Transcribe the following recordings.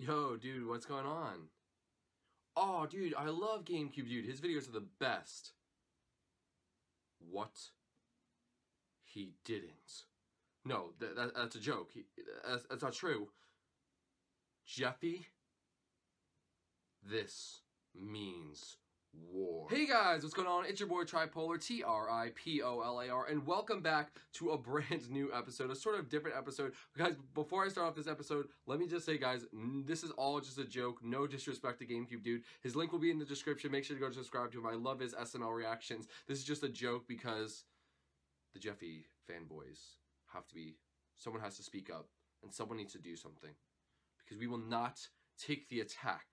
Yo, dude, what's going on? Oh, dude, I love GameCube Dude. His videos are the best. What? He didn't. No, that, that that's a joke. He, that's, that's not true. Jeffy, this means war. Hey guys, what's going on? It's your boy Tripolar, T-R-I-P-O-L-A-R, and welcome back to a brand new episode, a sort of different episode. Guys, before I start off this episode, let me just say, guys, this is all just a joke. No disrespect to GameCube Dude. His link will be in the description. Make sure to go subscribe to him. I love his SML reactions. This is just a joke because the Jeffy fanboys have to be, someone has to speak up, and someone needs to do something. Because we will not take the attack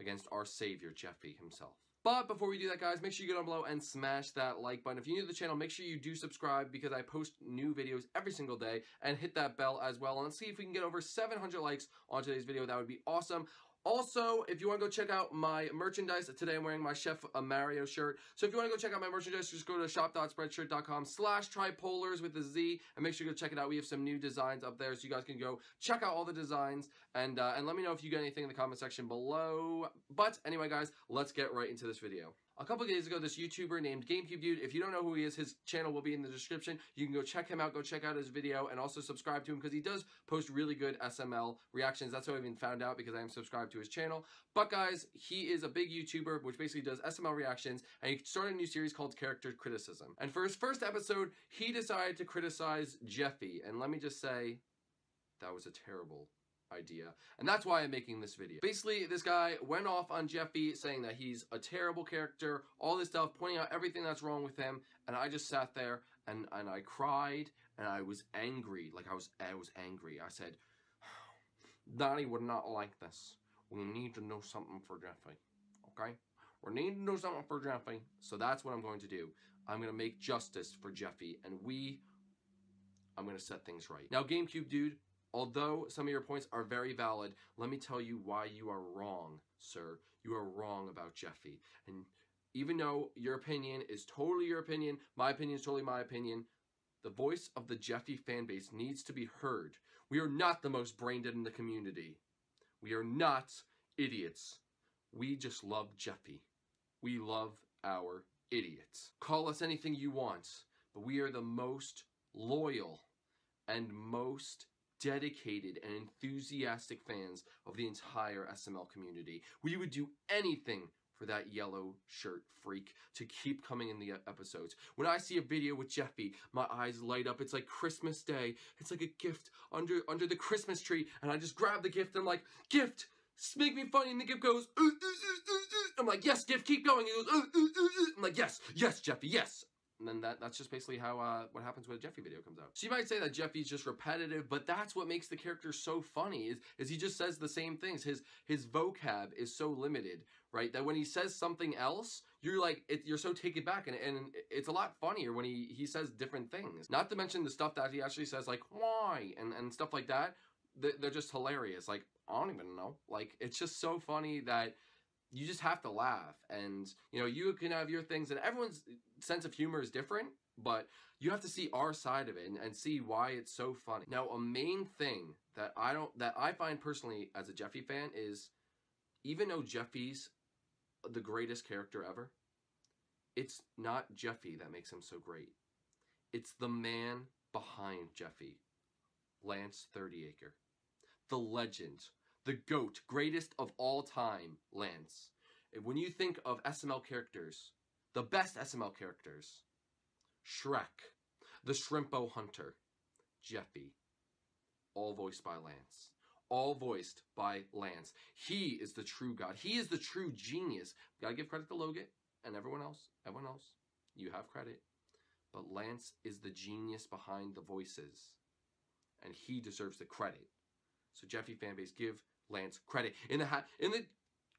against our savior, Jeffy himself. But before we do that, guys, make sure you go down below and smash that like button. If you're new to the channel, make sure you do subscribe because I post new videos every single day and hit that bell as well. And let's see if we can get over 700 likes on today's video. That would be awesome. Also, if you want to go check out my merchandise, today I'm wearing my Chef Mario shirt. So if you want to go check out my merchandise, just go to shop.spreadshirt.com slash tripolarz with a Z and make sure you go check it out. We have some new designs up there so you guys can go check out all the designs and, uh, and let me know if you get anything in the comment section below. But anyway, guys, let's get right into this video. A couple days ago, this YouTuber named GameCube Dude, if you don't know who he is, his channel will be in the description. You can go check him out, go check out his video, and also subscribe to him because he does post really good SML reactions. That's how I even found out because I am subscribed to his channel. But guys, he is a big YouTuber, which basically does SML reactions, and he started a new series called Character Criticism. And for his first episode, he decided to criticize Jeffy, and let me just say, that was a terrible idea. And that's why I'm making this video. Basically, this guy went off on Jeffy saying that he's a terrible character, all this stuff, pointing out everything that's wrong with him. And I just sat there and, and I cried and I was angry. Like I was, I was angry. I said, Donnie would not like this. We need to know something for Jeffy. Okay? We need to know something for Jeffy. So that's what I'm going to do. I'm going to make justice for Jeffy. And we, I'm going to set things right. Now, GameCube dude, Although some of your points are very valid, let me tell you why you are wrong, sir. You are wrong about Jeffy. And even though your opinion is totally your opinion, my opinion is totally my opinion, the voice of the Jeffy fanbase needs to be heard. We are not the most brain dead in the community. We are not idiots. We just love Jeffy. We love our idiots. Call us anything you want, but we are the most loyal and most dedicated and enthusiastic fans of the entire SML community. We would do anything for that yellow shirt freak to keep coming in the episodes. When I see a video with Jeffy, my eyes light up. It's like Christmas Day. It's like a gift under under the Christmas tree, and I just grab the gift and I'm like, gift, make me funny, and the gift goes, uh, uh, uh, I'm like, yes, gift, keep going. It goes, I'm like, yes, yes, Jeffy, yes. And then that, that's just basically how uh, what happens when a Jeffy video comes out. So you might say that Jeffy's just repetitive, but that's what makes the character so funny is, is he just says the same things. His his vocab is so limited, right? That when he says something else, you're like, it, you're so taken back and, and it's a lot funnier when he, he says different things. Not to mention the stuff that he actually says like, why? And, and stuff like that. They're just hilarious. Like, I don't even know. Like, it's just so funny that you just have to laugh. And you know you can have your things and everyone's sense of humor is different but you have to see our side of it and, and, see why it's so funny. Now a main thing that i don't that i find personally as a jeffy fan is even though jeffy's the greatest character ever it's not jeffy that makes him so great. It's the man behind jeffy lance Thirtyacre the legend the GOAT, greatest of all time, Lance. When you think of SML characters, the best SML characters, Shrek, the Shrimpo Hunter, Jeffy, all voiced by Lance. All voiced by Lance. He is the true God. He is the true genius. Gotta give credit to Logan and everyone else. Everyone else. You have credit. But Lance is the genius behind the voices. And he deserves the credit. So Jeffy fanbase, give Lance credit. In the in the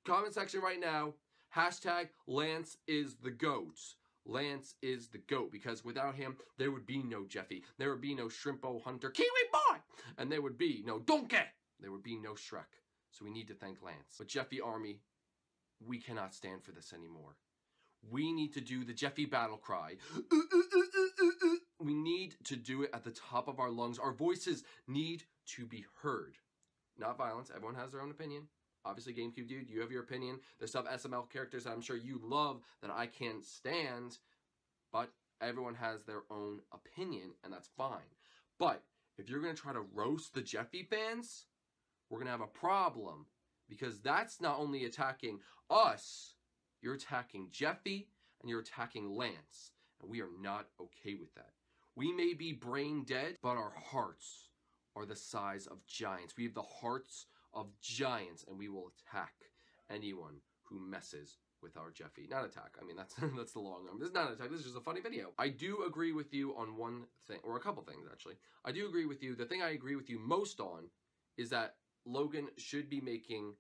comment section right now, hashtag Lance is the GOAT. Lance is the GOAT because without him, there would be no Jeffy. There would be no Shrimpo Hunter Kiwi Boy. And there would be no Donkey. There would be no Shrek. So we need to thank Lance. But Jeffy Army, we cannot stand for this anymore. We need to do the Jeffy battle cry. We need to do it at the top of our lungs. Our voices need to be heard. Not violence. Everyone has their own opinion. Obviously, GameCube Dude, you have your opinion. There's some SML characters that I'm sure you love that I can't stand, but everyone has their own opinion, and that's fine. But if you're going to try to roast the Jeffy fans, we're going to have a problem because that's not only attacking us, you're attacking Jeffy and you're attacking Lance. And we are not okay with that. We may be brain dead, but our hearts are the size of giants. We have the hearts of giants, and we will attack anyone who messes with our Jeffy. Not attack. I mean, that's that's the long arm. This is not an attack. This is just a funny video. I do agree with you on one thing, or a couple things, actually. I do agree with you. The thing I agree with you most on is that Logan should be making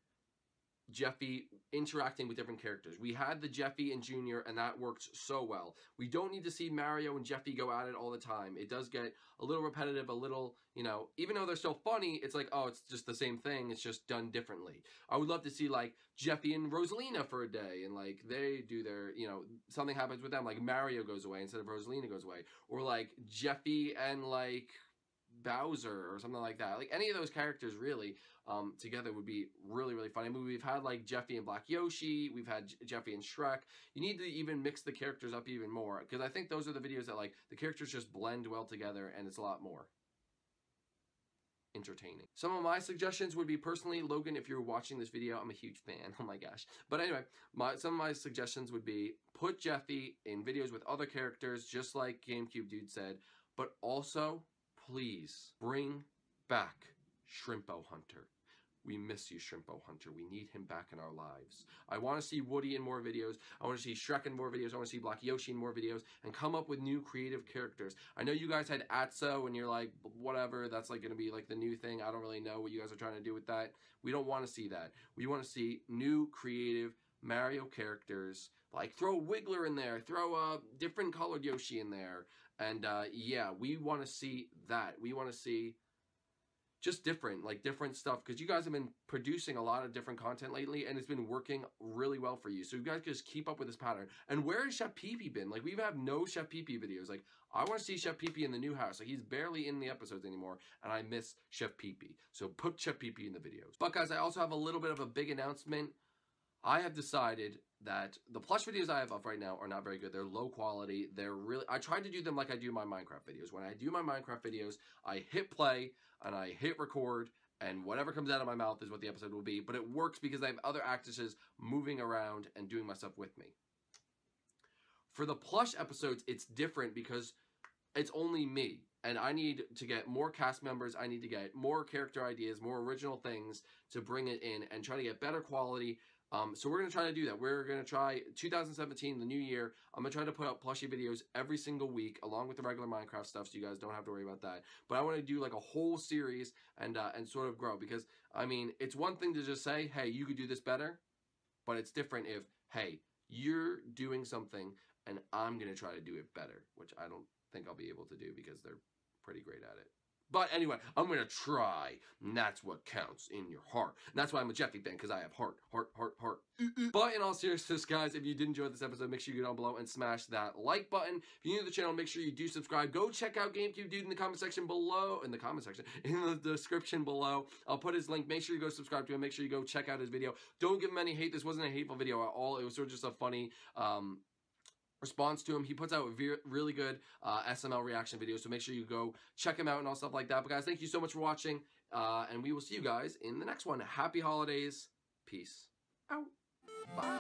Jeffy interacting with different characters. We had the Jeffy and Junior, and that worked so well. We don't need to see Mario and Jeffy go at it all the time. It does get a little repetitive, a little, you know, even though they're still funny, it's like, oh, it's just the same thing. It's just done differently. I would love to see, like, Jeffy and Rosalina for a day, and, like, they do their, you know, something happens with them, like Mario goes away instead of Rosalina goes away. Or, like, Jeffy and, like, Bowser or something like that. Like any of those characters really um, together would be really, really funny. I mean, we've had like Jeffy and Black Yoshi. We've had J Jeffy and Shrek. You need to even mix the characters up even more because I think those are the videos that like the characters just blend well together and it's a lot more entertaining. Some of my suggestions would be personally, Logan, if you're watching this video, I'm a huge fan. Oh my gosh. But anyway, my, some of my suggestions would be put Jeffy in videos with other characters, just like GameCube Dude said, but also please bring back Shrimpo Hunter. We miss you, Shrimpo Hunter. We need him back in our lives. I want to see Woody in more videos. I want to see Shrek in more videos. I want to see Black Yoshi in more videos and come up with new creative characters. I know you guys had Atso and you're like, whatever, that's like going to be like the new thing. I don't really know what you guys are trying to do with that. We don't want to see that. We want to see new creative Mario characters. Like throw Wiggler in there, throw a different colored Yoshi in there. And uh, yeah, we want to see that. We want to see just different, like different stuff, because you guys have been producing a lot of different content lately, and it's been working really well for you. So you guys just keep up with this pattern. And where has Chef Pee been? Like, we have no Chef Pee videos. Like, I want to see Chef Pee in the new house. Like, he's barely in the episodes anymore, and I miss Chef Pee So put Chef Pee in the videos. But guys, I also have a little bit of a big announcement. I have decided that the plush videos I have up right now are not very good. They're low quality. They're really, I tried to do them like I do my Minecraft videos. When I do my Minecraft videos, I hit play and I hit record and whatever comes out of my mouth is what the episode will be. But it works because I have other actresses moving around and doing my stuff with me. For the plush episodes, it's different because it's only me. And I need to get more cast members. I need to get more character ideas, more original things to bring it in and try to get better quality um, so we're going to try to do that. We're going to try 2017, the new year. I'm going to try to put out plushie videos every single week along with the regular Minecraft stuff so you guys don't have to worry about that. But I want to do like a whole series and, uh, and sort of grow because, I mean, it's one thing to just say, hey, you could do this better. But it's different if, hey, you're doing something and I'm going to try to do it better, which I don't think I'll be able to do because they're pretty great at it. But anyway, I'm going to try. And that's what counts in your heart. And that's why I'm a Jeffy fan, because I have heart, heart, heart, heart. But in all seriousness, guys, if you did enjoy this episode, make sure you go down below and smash that like button. If you're new to the channel, make sure you do subscribe. Go check out GameCube Dude in the comment section below. In the comment section. In the description below. I'll put his link. Make sure you go subscribe to him. Make sure you go check out his video. Don't give him any hate. This wasn't a hateful video at all. It was sort of just a funny... Um, response to him. He puts out really good uh, SML reaction videos, so make sure you go check him out and all stuff like that. But guys, thank you so much for watching, uh, and we will see you guys in the next one. Happy holidays. Peace out. Bye.